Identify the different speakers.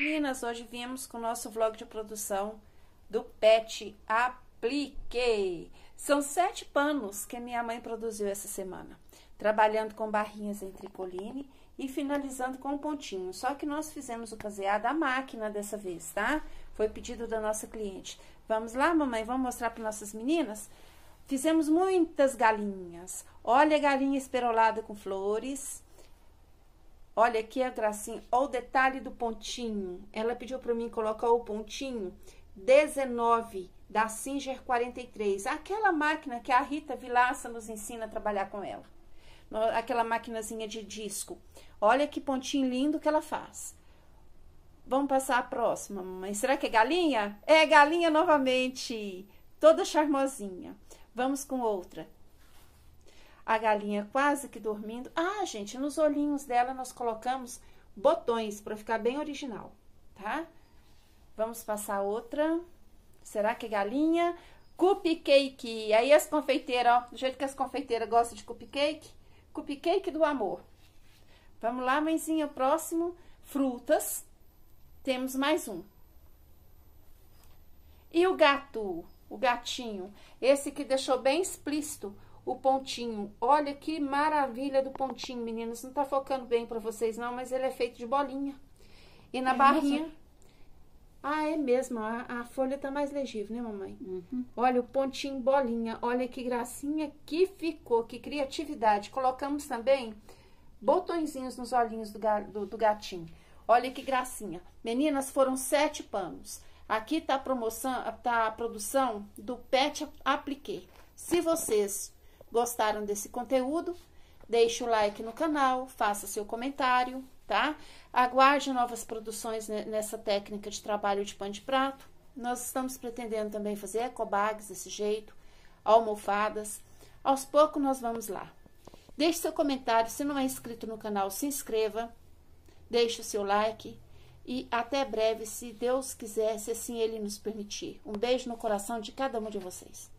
Speaker 1: Meninas, hoje viemos com o nosso vlog de produção do Pet Aplique. São sete panos que minha mãe produziu essa semana, trabalhando com barrinhas em tricoline e finalizando com um pontinho. Só que nós fizemos o caseado à máquina dessa vez, tá? Foi pedido da nossa cliente. Vamos lá, mamãe? Vamos mostrar para nossas meninas? Fizemos muitas galinhas. Olha a galinha esperolada com flores. Olha aqui a gracinha, olha o detalhe do pontinho. Ela pediu para mim colocar o pontinho 19 da Singer 43. Aquela máquina que a Rita Vilaça nos ensina a trabalhar com ela. Aquela maquinazinha de disco. Olha que pontinho lindo que ela faz. Vamos passar a próxima, mamãe. Será que é galinha? É galinha novamente. Toda charmosinha. Vamos com outra a galinha quase que dormindo. Ah, gente, nos olhinhos dela nós colocamos botões para ficar bem original, tá? Vamos passar outra. Será que é galinha? Cupcake. Aí as confeiteiras, ó, do jeito que as confeiteiras gostam de cupcake, cupcake do amor. Vamos lá, mãezinha, próximo. Frutas. Temos mais um. E o gato, o gatinho, esse que deixou bem explícito o pontinho. Olha que maravilha do pontinho, meninas. Não tá focando bem para vocês não, mas ele é feito de bolinha. E na é barrinha... Mesmo? Ah, é mesmo. A, a, folha tá mais legível, né, mamãe? Uhum. Olha o pontinho bolinha. Olha que gracinha que ficou. Que criatividade. Colocamos também botõezinhos nos olhinhos do, do, do gatinho. Olha que gracinha. Meninas, foram sete panos. Aqui tá a promoção, tá a produção do Pet Apliqué. Se vocês Gostaram desse conteúdo? Deixe o like no canal, faça seu comentário, tá? Aguarde novas produções nessa técnica de trabalho de pano de prato. Nós estamos pretendendo também fazer ecobags desse jeito, almofadas. Aos poucos nós vamos lá. Deixe seu comentário, se não é inscrito no canal, se inscreva. Deixe o seu like e até breve, se Deus quiser, se assim Ele nos permitir. Um beijo no coração de cada um de vocês.